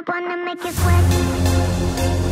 I wanna make you sweat.